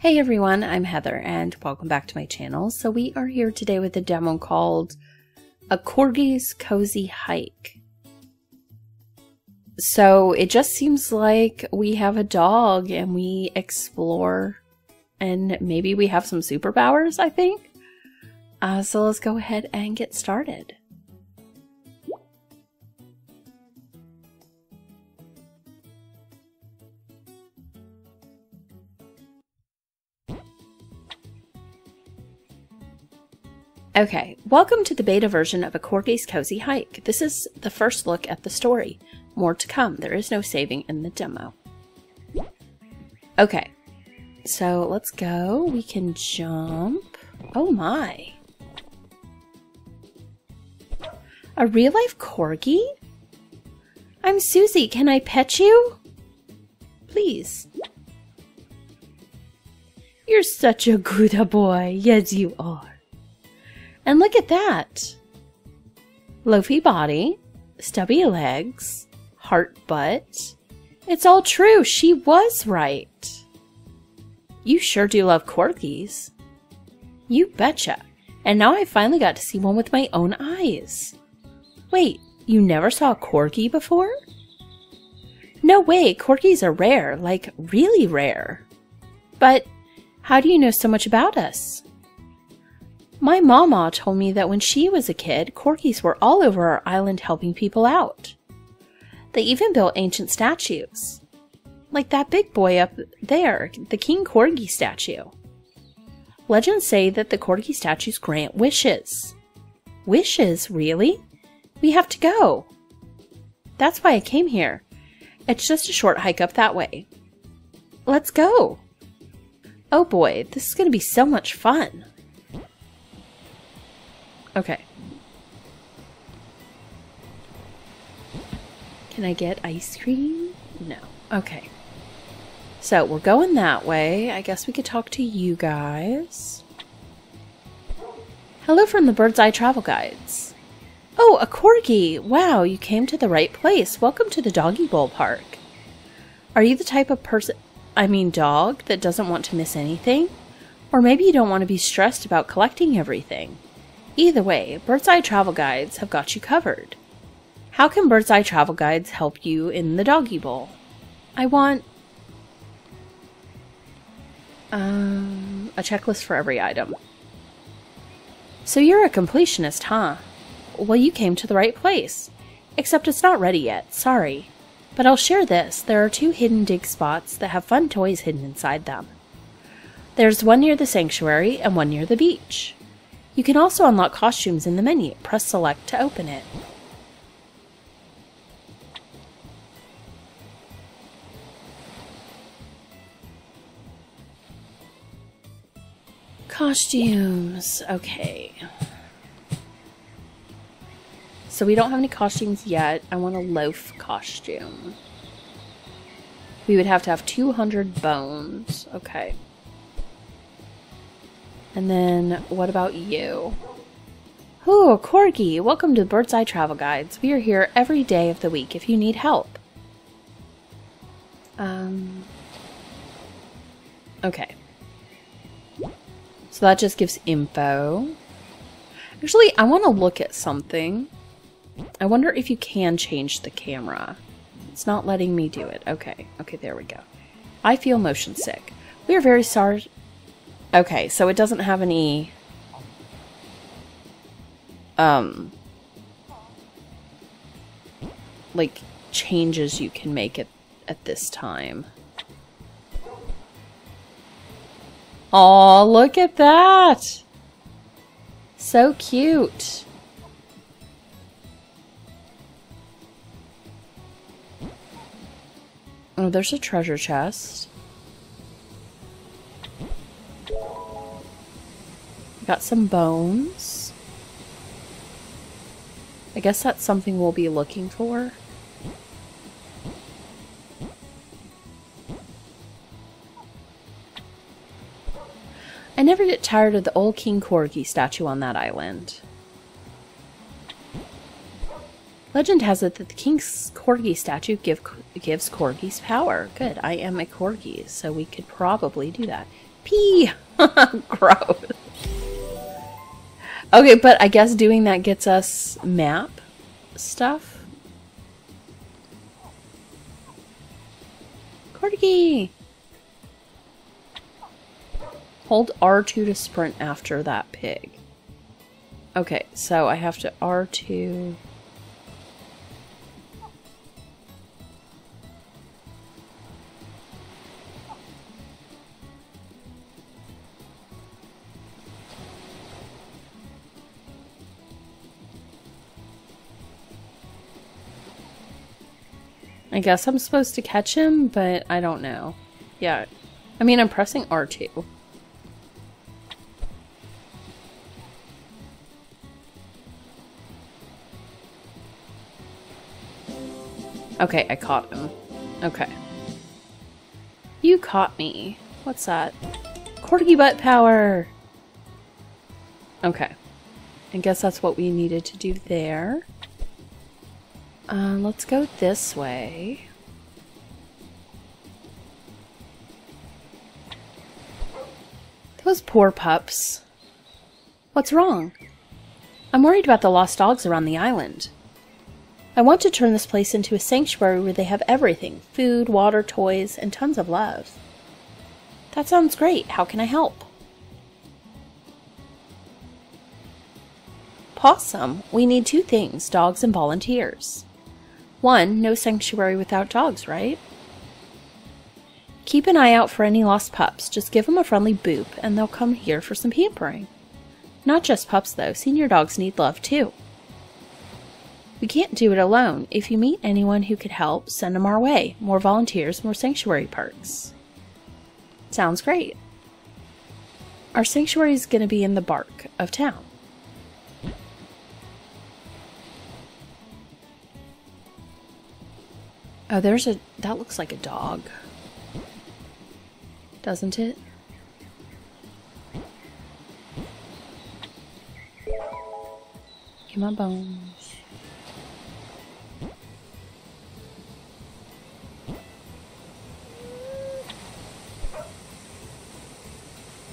Hey everyone, I'm Heather and welcome back to my channel. So we are here today with a demo called A Corgi's Cozy Hike. So it just seems like we have a dog and we explore and maybe we have some superpowers, I think. Uh, so let's go ahead and get started. Okay, welcome to the beta version of A Corgi's Cozy Hike. This is the first look at the story. More to come. There is no saving in the demo. Okay, so let's go. We can jump. Oh my. A real life corgi? I'm Susie. Can I pet you? Please. You're such a good boy. Yes, you are. And look at that. Loafy body, stubby legs, heart butt. It's all true. She was right. You sure do love corgis. You betcha. And now I finally got to see one with my own eyes. Wait, you never saw a corgi before? No way, corgis are rare, like really rare. But how do you know so much about us? My mama told me that when she was a kid, corgis were all over our island helping people out. They even built ancient statues. Like that big boy up there, the King Corgi statue. Legends say that the Corgi statues grant wishes. Wishes, really? We have to go. That's why I came here. It's just a short hike up that way. Let's go. Oh boy, this is going to be so much fun. Okay. Can I get ice cream? No. Okay. So we're going that way. I guess we could talk to you guys. Hello from the Bird's Eye Travel Guides. Oh, a corgi! Wow, you came to the right place. Welcome to the Doggy Bowl Park. Are you the type of person, I mean dog, that doesn't want to miss anything? Or maybe you don't want to be stressed about collecting everything. Either way, Bird's Eye Travel Guides have got you covered. How can Bird's Eye Travel Guides help you in the doggy bowl? I want um, a checklist for every item. So you're a completionist, huh? Well, you came to the right place. Except it's not ready yet, sorry. But I'll share this. There are two hidden dig spots that have fun toys hidden inside them. There's one near the sanctuary and one near the beach. You can also unlock costumes in the menu. Press select to open it. Costumes. Okay. So we don't have any costumes yet. I want a loaf costume. We would have to have 200 bones. Okay. And then, what about you? Ooh, Corgi! Welcome to Bird's Eye Travel Guides. We are here every day of the week if you need help. Um. Okay. So that just gives info. Actually, I want to look at something. I wonder if you can change the camera. It's not letting me do it. Okay. Okay, there we go. I feel motion sick. We are very sorry Okay, so it doesn't have any... Um... Like, changes you can make it at this time. Oh, look at that! So cute. Oh, there's a treasure chest. Got some bones. I guess that's something we'll be looking for. I never get tired of the old King Corgi statue on that island. Legend has it that the King's Corgi statue give, gives Corgis power. Good, I am a Corgi, so we could probably do that. Pee! Gross. Okay, but I guess doing that gets us map stuff. Corgi! Hold R2 to sprint after that pig. Okay, so I have to R2... I guess I'm supposed to catch him, but I don't know. Yeah. I mean, I'm pressing R2. Okay, I caught him. Okay. You caught me. What's that? Corgi butt power! Okay. I guess that's what we needed to do there. Uh, let's go this way. Those poor pups. What's wrong? I'm worried about the lost dogs around the island. I want to turn this place into a sanctuary where they have everything food, water, toys, and tons of love. That sounds great. How can I help? Possum, we need two things dogs and volunteers. One, no sanctuary without dogs, right? Keep an eye out for any lost pups. Just give them a friendly boop and they'll come here for some pampering. Not just pups, though. Senior dogs need love, too. We can't do it alone. If you meet anyone who could help, send them our way. More volunteers, more sanctuary perks. Sounds great. Our sanctuary is going to be in the bark of town. Oh, there's a... That looks like a dog. Doesn't it? Get my bones.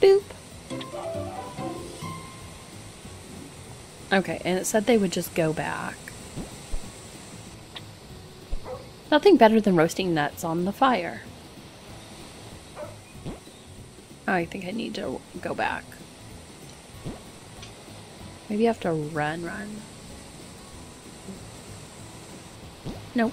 Boop. Okay, and it said they would just go back. Nothing better than roasting nuts on the fire. Oh, I think I need to go back. Maybe I have to run, run. Nope.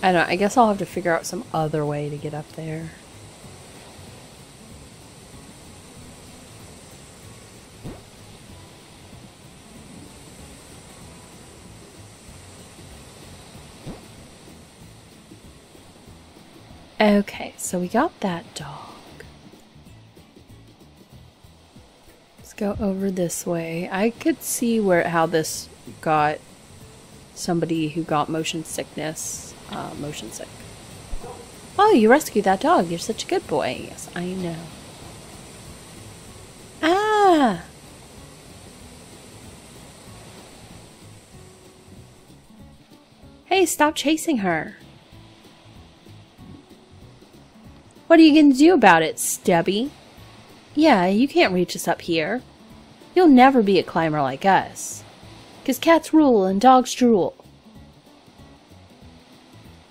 I don't I guess I'll have to figure out some other way to get up there. Okay, so we got that dog. Let's go over this way. I could see where how this got somebody who got motion sickness, uh, motion sick. Oh, you rescued that dog. You're such a good boy. Yes, I know. Ah! Hey, stop chasing her. What are you going to do about it, Stubby? Yeah, you can't reach us up here. You'll never be a climber like us. 'Cause cats rule and dogs drool.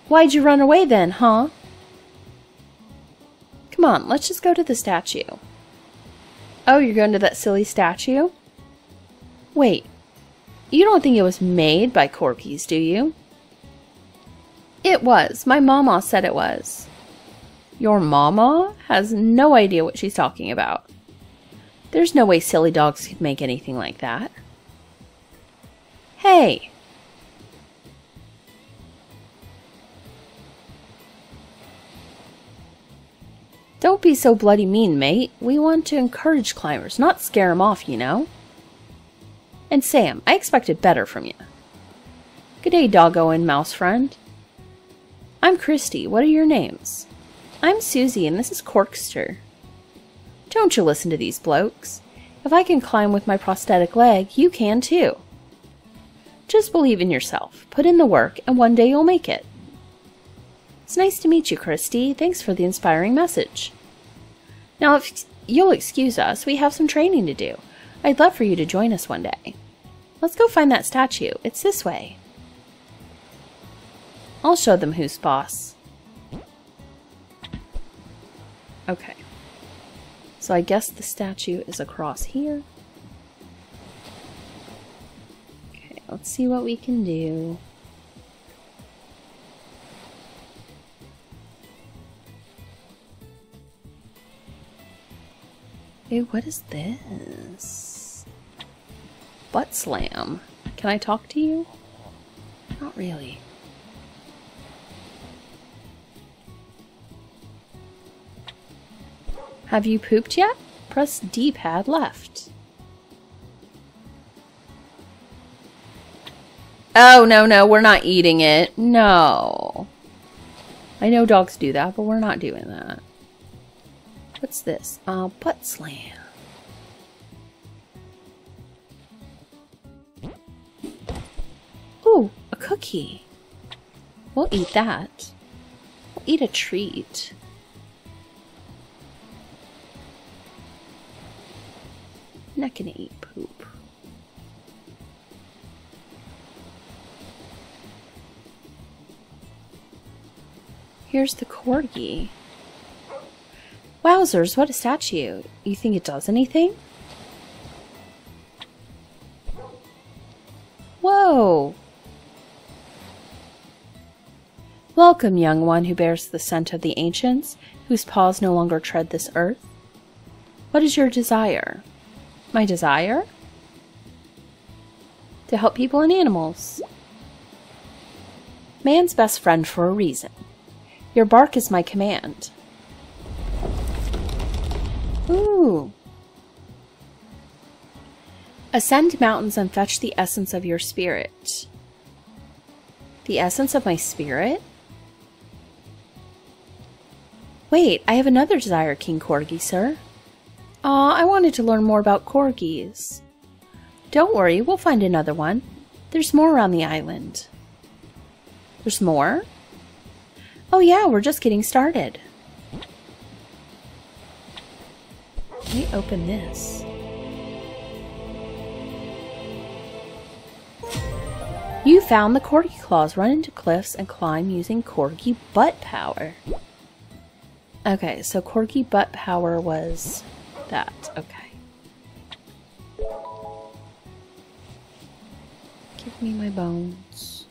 Why'd you run away then, huh? Come on, let's just go to the statue. Oh, you're going to that silly statue? Wait, you don't think it was made by Corgis, do you? It was. My mama said it was. Your mama has no idea what she's talking about. There's no way silly dogs could make anything like that. Hey! Don't be so bloody mean, mate. We want to encourage climbers, not scare them off, you know. And Sam, I expected better from you. Good day, doggo and mouse friend. I'm Christy. What are your names? I'm Susie, and this is Corkster. Don't you listen to these blokes. If I can climb with my prosthetic leg, you can too. Just believe in yourself, put in the work, and one day you'll make it. It's nice to meet you, Christy. Thanks for the inspiring message. Now, if you'll excuse us, we have some training to do. I'd love for you to join us one day. Let's go find that statue. It's this way. I'll show them who's boss. Okay. So I guess the statue is across here. Okay, let's see what we can do. Hey, what is this? Butt slam. Can I talk to you? Not really. Have you pooped yet? Press D-pad left. Oh, no, no, we're not eating it. No. I know dogs do that, but we're not doing that. What's this? Uh, butt slam. Ooh, a cookie. We'll eat that. We'll eat a treat. Not gonna eat poop. Here's the corgi. Wowzers, what a statue. You think it does anything? Whoa! Welcome, young one who bears the scent of the ancients, whose paws no longer tread this earth. What is your desire? My desire? To help people and animals. Man's best friend for a reason. Your bark is my command. Ooh. Ascend mountains and fetch the essence of your spirit. The essence of my spirit? Wait, I have another desire, King Corgi, sir. Aw, I wanted to learn more about corgis. Don't worry, we'll find another one. There's more around the island. There's more? Oh yeah, we're just getting started. Let me open this. You found the Corgi Claws. Run into cliffs and climb using Corgi Butt Power. Okay, so Corgi Butt Power was that. Okay. Give me my bones.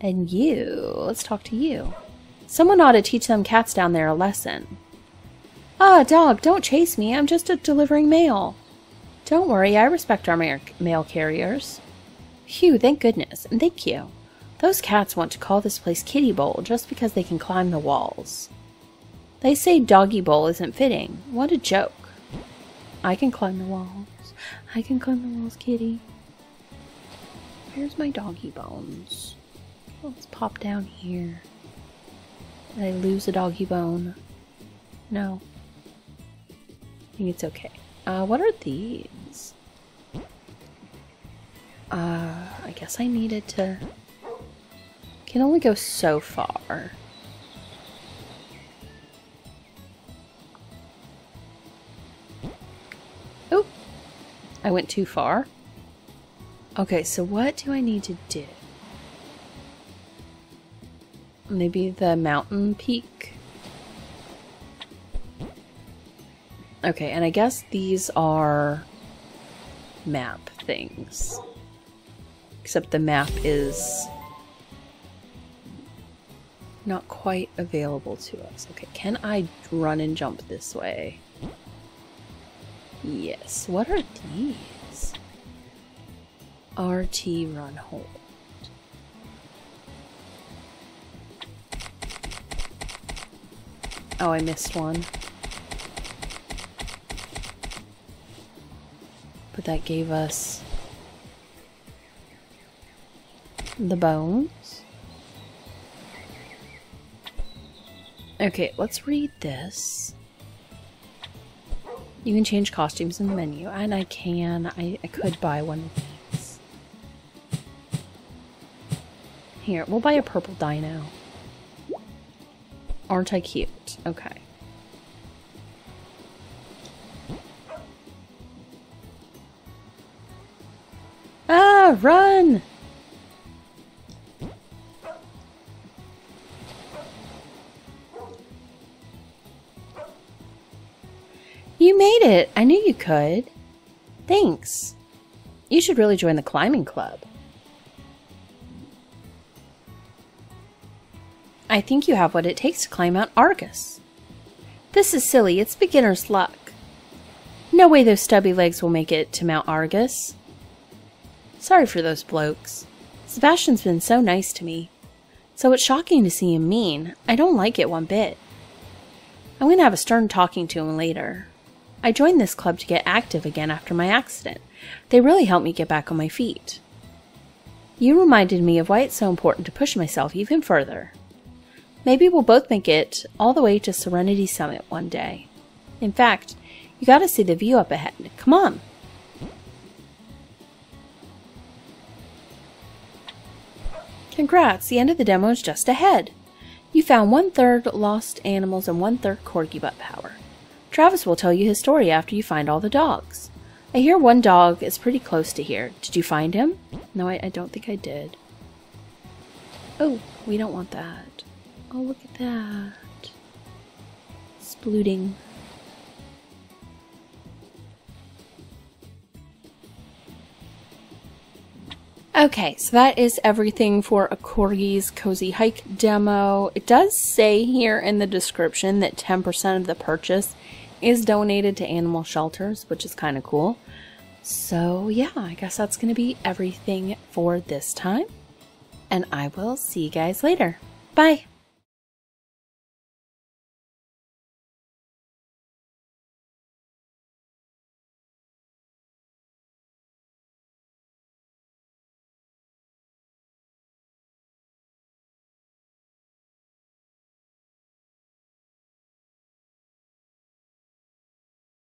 And you, let's talk to you. Someone ought to teach them cats down there a lesson. Ah, dog, don't chase me. I'm just a delivering mail. Don't worry, I respect our mail carriers. Phew, thank goodness, and thank you. Those cats want to call this place Kitty Bowl just because they can climb the walls. They say doggy bowl isn't fitting. What a joke. I can climb the walls. I can climb the walls, kitty. Where's my doggy bones? Let's pop down here. Did I lose a doggy bone? No. I think it's okay. Uh, what are these? Uh, I guess I needed to... Can only go so far. I went too far. Okay, so what do I need to do? Maybe the mountain peak? Okay, and I guess these are map things. Except the map is not quite available to us. Okay, can I run and jump this way? Yes, what are these? RT run hold. Oh, I missed one. But that gave us the bones. Okay, let's read this. You can change costumes in the menu, and I can. I, I could buy one of these. Here, we'll buy a purple dino. Aren't I cute? Okay. Ah, run! Made it! I knew you could. Thanks. You should really join the climbing club. I think you have what it takes to climb Mount Argus. This is silly. It's beginner's luck. No way those stubby legs will make it to Mount Argus. Sorry for those blokes. Sebastian's been so nice to me. So it's shocking to see him mean. I don't like it one bit. I'm going to have a stern talking to him later. I joined this club to get active again after my accident. They really helped me get back on my feet. You reminded me of why it's so important to push myself even further. Maybe we'll both make it all the way to Serenity Summit one day. In fact, you gotta see the view up ahead. Come on. Congrats, the end of the demo is just ahead. You found one third lost animals and one third corgi butt power. Travis will tell you his story after you find all the dogs. I hear one dog is pretty close to here. Did you find him? No, I, I don't think I did. Oh, we don't want that. Oh, look at that. Splooting. Okay, so that is everything for a Corgi's Cozy Hike demo. It does say here in the description that 10% of the purchase is donated to animal shelters, which is kind of cool. So, yeah, I guess that's going to be everything for this time. And I will see you guys later. Bye.